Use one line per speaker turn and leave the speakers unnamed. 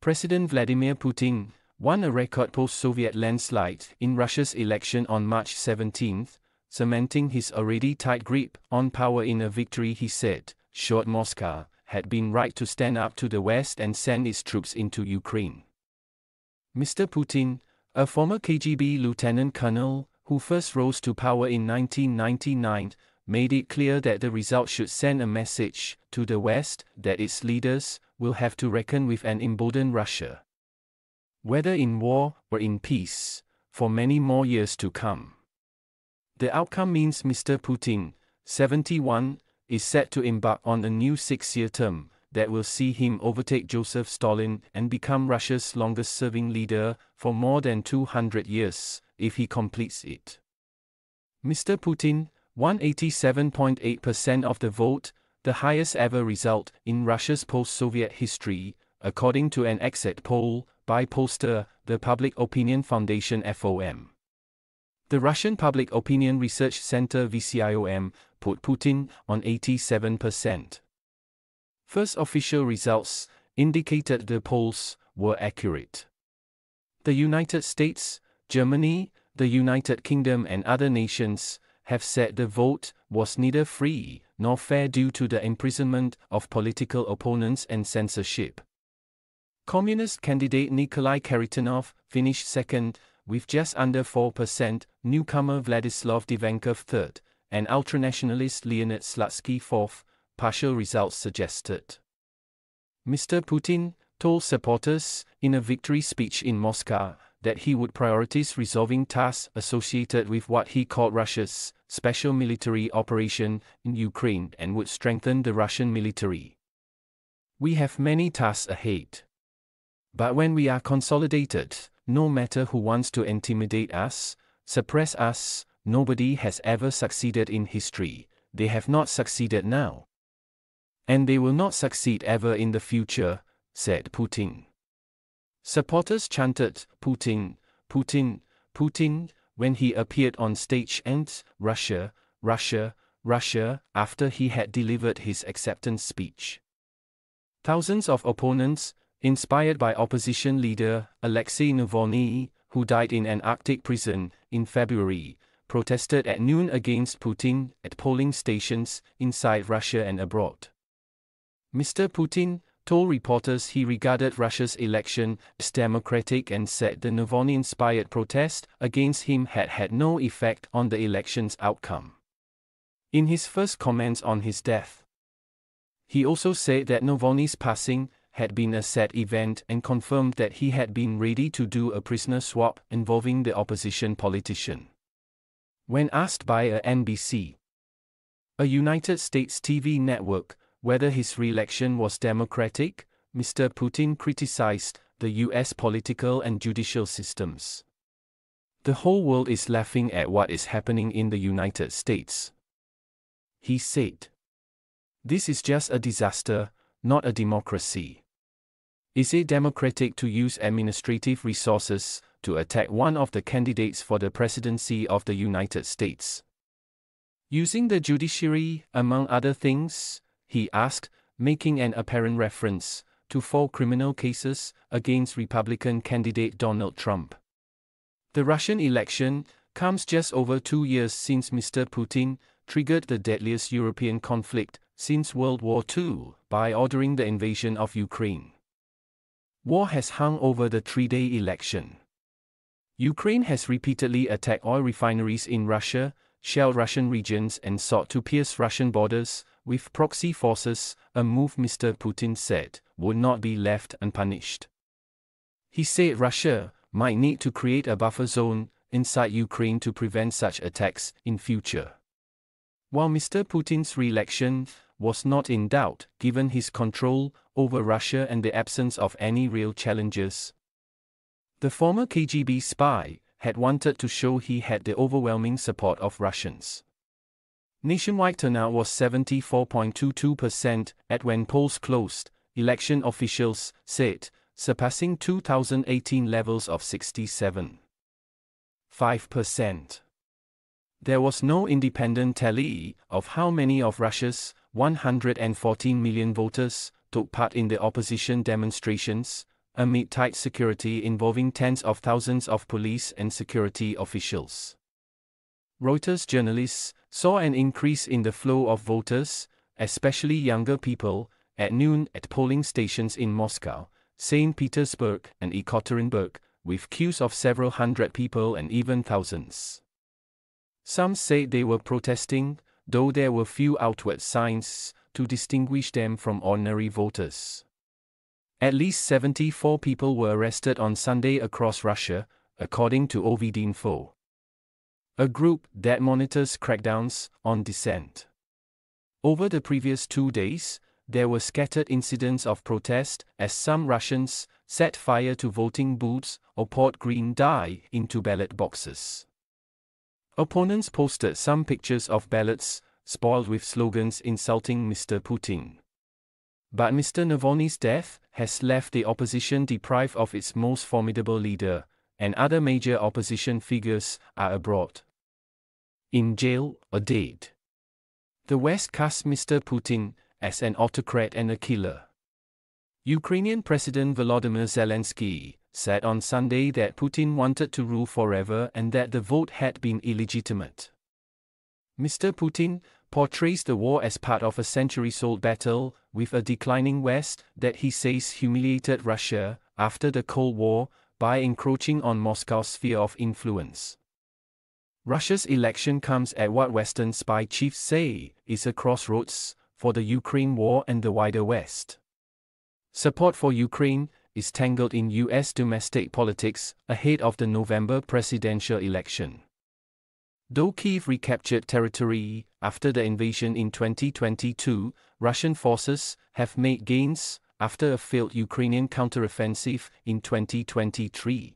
President Vladimir Putin won a record post-Soviet landslide in Russia's election on March 17, cementing his already tight grip on power in a victory he said, showed Moscow, had been right to stand up to the West and send its troops into Ukraine. Mr. Putin, a former KGB lieutenant colonel, who first rose to power in 1999, made it clear that the result should send a message to the West that its leaders will have to reckon with an emboldened Russia. Whether in war or in peace, for many more years to come. The outcome means Mr. Putin, 71, is set to embark on a new six year term that will see him overtake Joseph Stalin and become Russia's longest serving leader for more than 200 years, if he completes it. Mr. Putin, 187.8% of the vote, the highest ever result in Russia's post Soviet history, according to an exit poll by pollster, the Public Opinion Foundation FOM. The Russian Public Opinion Research Center VCIOM put Putin on 87%. First official results indicated the polls were accurate. The United States, Germany, the United Kingdom, and other nations have said the vote was neither free nor fair due to the imprisonment of political opponents and censorship. Communist candidate Nikolai Kharitonov finished second, with just under 4%, newcomer Vladislav Davankov third, and ultranationalist Leonid Slutsky fourth, partial results suggested. Mr. Putin told supporters in a victory speech in Moscow that he would prioritize resolving tasks associated with what he called Russia's special military operation in Ukraine and would strengthen the Russian military. We have many tasks ahead. But when we are consolidated, no matter who wants to intimidate us, suppress us, nobody has ever succeeded in history, they have not succeeded now. And they will not succeed ever in the future, said Putin. Supporters chanted, Putin, Putin, Putin, when he appeared on stage and Russia, Russia, Russia, after he had delivered his acceptance speech. Thousands of opponents, inspired by opposition leader Alexei Navalny, who died in an Arctic prison in February, protested at noon against Putin at polling stations inside Russia and abroad. Mr. Putin told reporters he regarded Russia's election as democratic and said the Navalny inspired protest against him had had no effect on the election's outcome. In his first comments on his death, he also said that Navalny's passing had been a sad event and confirmed that he had been ready to do a prisoner swap involving the opposition politician. When asked by a NBC, a United States TV network, whether his re-election was democratic, Mr. Putin criticized the US political and judicial systems. The whole world is laughing at what is happening in the United States. He said. This is just a disaster, not a democracy. Is it democratic to use administrative resources to attack one of the candidates for the presidency of the United States? Using the judiciary, among other things, he asked, making an apparent reference to four criminal cases against Republican candidate Donald Trump. The Russian election comes just over two years since Mr. Putin triggered the deadliest European conflict since World War II by ordering the invasion of Ukraine. War has hung over the three day election. Ukraine has repeatedly attacked oil refineries in Russia, shelled Russian regions, and sought to pierce Russian borders with proxy forces, a move Mr. Putin said would not be left unpunished. He said Russia might need to create a buffer zone inside Ukraine to prevent such attacks in future. While Mr. Putin's re-election was not in doubt given his control over Russia and the absence of any real challenges. The former KGB spy had wanted to show he had the overwhelming support of Russians. Nationwide turnout was 74.22% at when polls closed, election officials said, surpassing 2018 levels of 67.5%. There was no independent tally of how many of Russia's 114 million voters took part in the opposition demonstrations, amid tight security involving tens of thousands of police and security officials. Reuters journalists saw an increase in the flow of voters, especially younger people, at noon at polling stations in Moscow, St. Petersburg, and Ekaterinburg, with queues of several hundred people and even thousands. Some said they were protesting, though there were few outward signs to distinguish them from ordinary voters. At least 74 people were arrested on Sunday across Russia, according to OVD-Info, a group that monitors crackdowns on dissent. Over the previous two days, there were scattered incidents of protest as some Russians set fire to voting booths or poured green dye into ballot boxes. Opponents posted some pictures of ballots spoiled with slogans insulting Mr. Putin. But Mr. Navalny's death has left the opposition deprived of its most formidable leader, and other major opposition figures are abroad. In jail or dead. The West casts Mr. Putin as an autocrat and a killer. Ukrainian President Volodymyr Zelensky said on Sunday that Putin wanted to rule forever and that the vote had been illegitimate. Mr. Putin portrays the war as part of a centuries old battle with a declining West that he says humiliated Russia after the Cold War by encroaching on Moscow's sphere of influence. Russia's election comes at what Western spy chiefs say is a crossroads for the Ukraine war and the wider West. Support for Ukraine is tangled in U.S. domestic politics ahead of the November presidential election. Though Kiev recaptured territory after the invasion in 2022, Russian forces have made gains after a failed Ukrainian counteroffensive in 2023.